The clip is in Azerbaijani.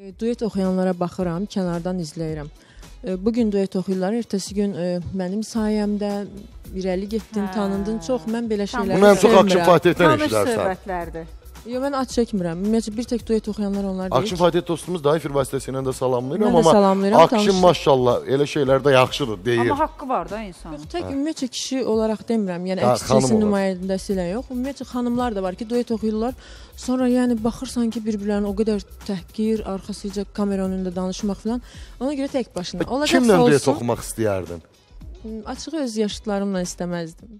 Duet oxuyanlara baxıram, kənardan izləyirəm. Bu gün duet oxuyurlar, ertəsi gün e, mənim sayəmdə irəli getdin, Hə. tanındın. Çox mən belə şeyləri Bunu ən çox Akşin sevmirəm. Fatihdən Tanış söhbətlərdir. Yo, mən ad çəkmirəm. Ümumiyyətlə bir tək duet oxuyanlar onlar deyil. Akşin Fatih dostumuz da efir vasitəsilə də salamlayıram Mən də amma salamlayıram, Akşin tanışım. maşallah elə şeylərdə yaxşıdır deyir. Amma haqqı var da insan. Yox, tək ümumiyyətlə kişi olaraq demirəm. Yəni Ha, əks xanım cinsin olaraq. nümayəndəsi ilə yox. Ümumiyyətlə xanımlar da var ki, duet oxuyurlar. Sonra yəni baxırsan ki, bir-birlərinə o qədər təhqir, arxasıca kamera önündə danışmaq filan. Ona görə tək başına. Olacaqsa Kimlə duet olsun. oxumaq istəyərdin? Açığı öz yaşıtlarımla istəməzdim.